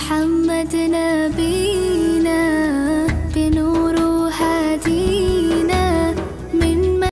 محمد نبي